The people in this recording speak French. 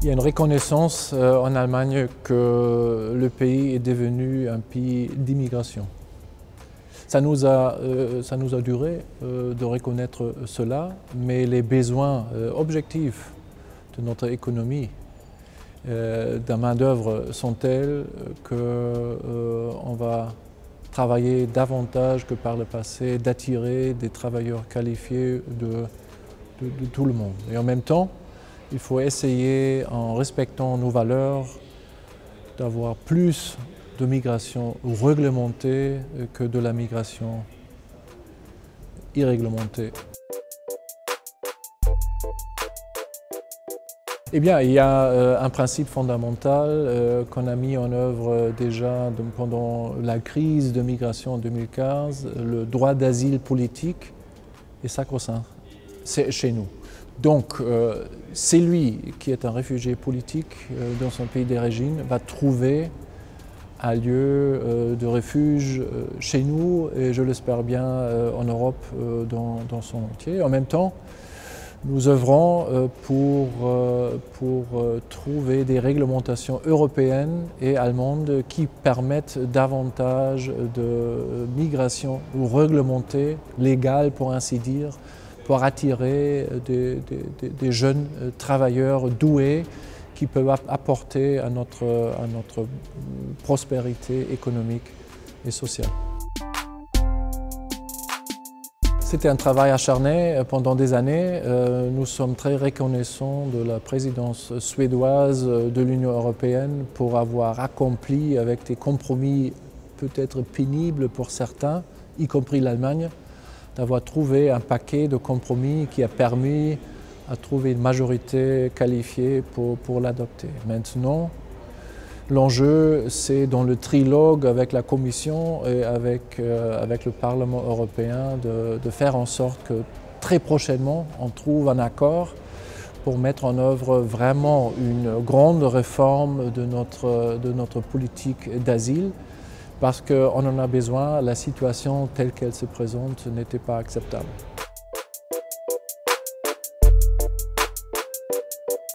Il y a une reconnaissance euh, en Allemagne que le pays est devenu un pays d'immigration. Ça nous a, euh, ça nous a duré euh, de reconnaître cela, mais les besoins objectifs de notre économie d'un main-d'œuvre sont tels qu'on va travailler davantage que par le passé d'attirer des travailleurs qualifiés de, tout le monde. Et en même temps, il faut essayer, en respectant nos valeurs, d'avoir plus de migration réglementée que de la migration irréglementée. Eh bien, il y a euh, un principe fondamental euh, qu'on a mis en œuvre déjà pendant la crise de migration en 2015. Le droit d'asile politique est sacro-saint. C'est chez nous. Donc, euh, c'est lui qui est un réfugié politique euh, dans son pays d'origine va trouver un lieu euh, de refuge chez nous et je l'espère bien en Europe dans, son entier. En même temps, nous œuvrons pour, pour trouver des réglementations européennes et allemandes qui permettent davantage de migration ou réglementée, légale pour ainsi dire, pour attirer des, jeunes euh, travailleurs doués qui peuvent apporter à notre prospérité économique et sociale. C'était un travail acharné euh, pendant des années. Euh, nous sommes très reconnaissants de la présidence suédoise de l'Union européenne pour avoir accompli avec des compromis peut-être pénibles pour certains, y compris l'Allemagne, d'avoir trouvé un paquet de compromis qui a permis à trouver une majorité qualifiée pour, l'adopter. Maintenant, l'enjeu, c'est dans le trilogue avec la Commission et avec, euh, le Parlement européen de, faire en sorte que très prochainement, on trouve un accord pour mettre en œuvre vraiment une grande réforme de notre politique d'asile parce qu'on en a besoin, la situation telle qu'elle se présente n'était pas acceptable.